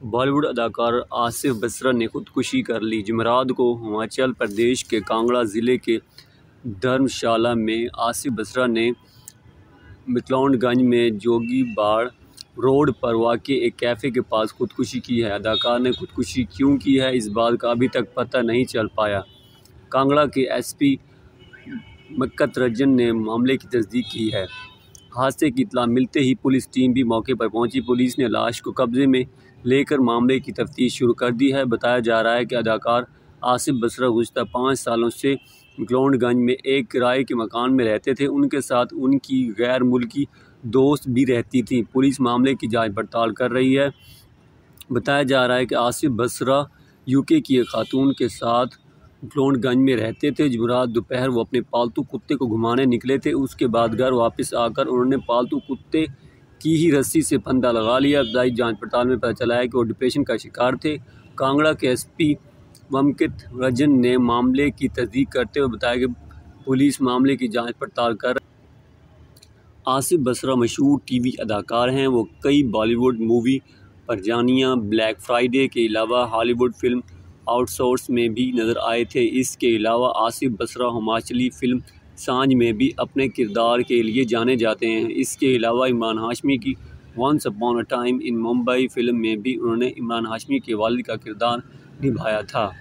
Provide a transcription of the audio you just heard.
बॉलीवुड अदाकार आसिफ बसरा ने खुदकुशी कर ली। जमरात को हिमाचल प्रदेश के कांगड़ा ज़िले के धर्मशाला में आसिफ बसरा ने मिकलौडगंज में जोगी बाड़ रोड पर वाक़ एक कैफ़े के पास खुदकुशी की है। अदाकार ने खुदकुशी क्यों की है, इस बात का अभी तक पता नहीं चल पाया। कांगड़ा के एसपी मक्कत रंजन ने मामले की तस्दीक की है। हादसे की इतला मिलते ही पुलिस टीम भी मौके पर पहुँची। पुलिस ने लाश को कब्जे में लेकर मामले की तफ्तीश शुरू कर दी है। बताया जा रहा है कि अदाकार आसिफ बसरा, गुजशत पाँच सालों से ग्लौंडगंज में एक किराए के मकान में रहते थे। उनके साथ उनकी गैर मुल्की दोस्त भी रहती थी। पुलिस मामले की जाँच पड़ताल कर रही है। बताया जा रहा है कि आसिफ बसरा, यूके की एक खातून के साथ ग्लौंडगंज में रहते थे। जुमरात दोपहर वो अपने पालतू कुत्ते को घुमाने निकले थे। उसके बाद घर वापस आकर उन्होंने पालतू कुत्ते की ही रस्सी से फंदा लगा लिया। अब्दाई जाँच पड़ताल में पता चला है कि वो डिप्रेशन का शिकार थे। कांगड़ा के एसपी ममकित रजन ने मामले की तस्दीक करते हुए बताया कि पुलिस मामले की जाँच पड़ताल कर आसिफ बसरा मशहूर टीवी अदाकार हैं। वो कई Bollywood movie Parzania Black Friday के अलावा हॉलीवुड फ़िल्म आउटसोर्स में भी नज़र आए थे। इसके अलावा आसिफ बसरा हिमाचली फ़िल्म साँझ में भी अपने किरदार के लिए जाने जाते हैं। इसके अलावा इमरान हाशमी की once upon a time in Mumbai film में भी उन्होंने इमरान हाशमी के वालिद का किरदार निभाया था।